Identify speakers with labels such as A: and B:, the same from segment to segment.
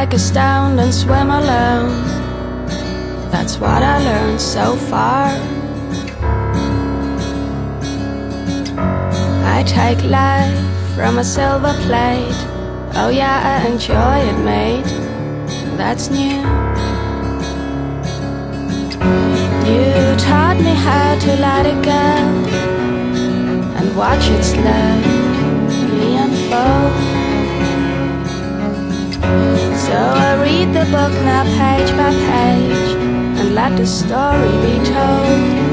A: like a stone and swim alone. That's what I learned so far. I take life from a silver plate. Oh, yeah, I enjoy it, mate. That's new. You taught me how to let it go and watch it slowly unfold. Book now page by page and let the story be told.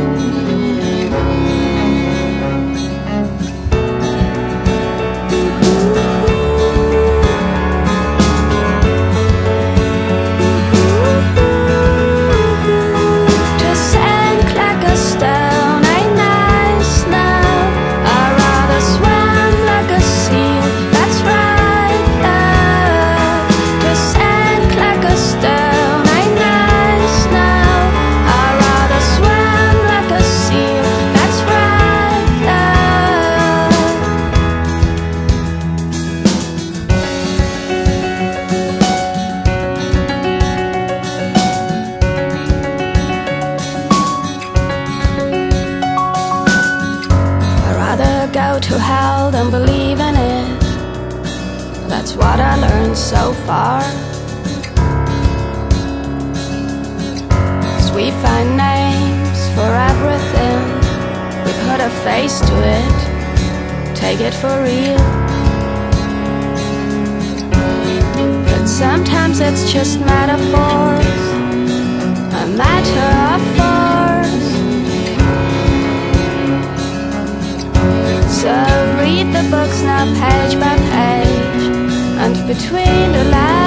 A: To hell than believe in it. That's what I learned so far. 'Cause we find names for everything. We put a face to it, take it for real. But sometimes it's just metaphors, a matter books now page by page And between the lines